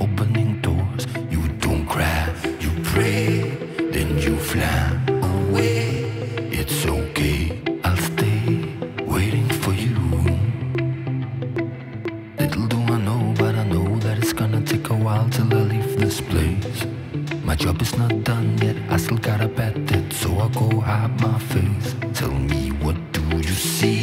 opening doors. You don't cry, you pray, then you fly away. My job is not done yet, I still got a bad debt So I go hide my face? Tell me what do you see?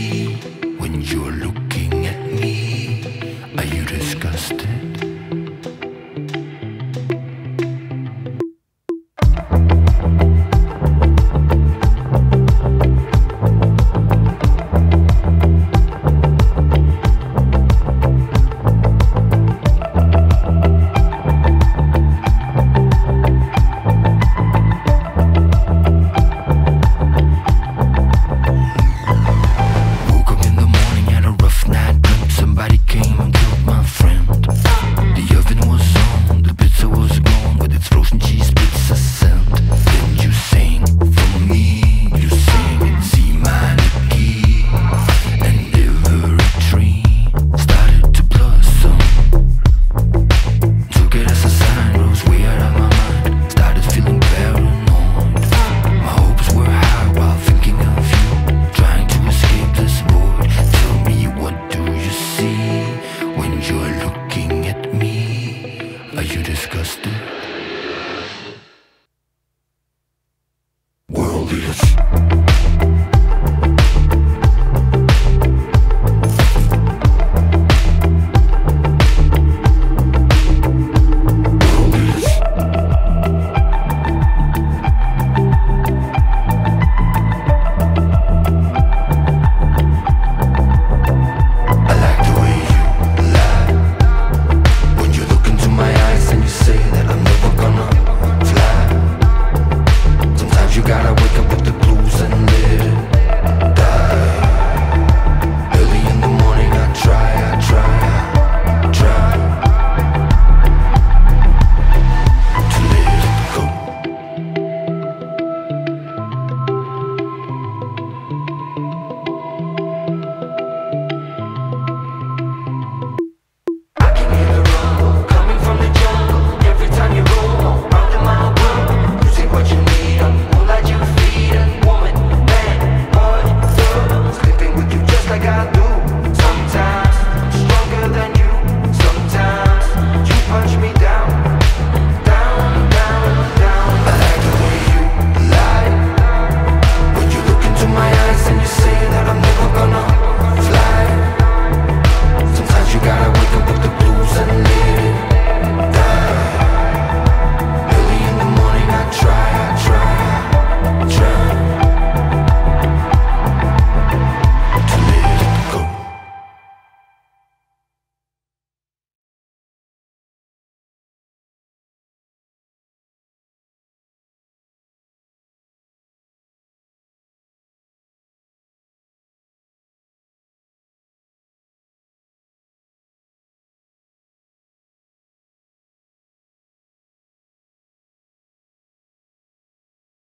to disgusted.